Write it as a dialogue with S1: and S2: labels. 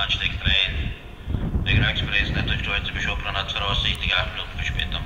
S1: Bahnsteig 3. Der Kreuzpresident durch Deutsche Bischof hat voraussichtlich 8 Minuten verspätet.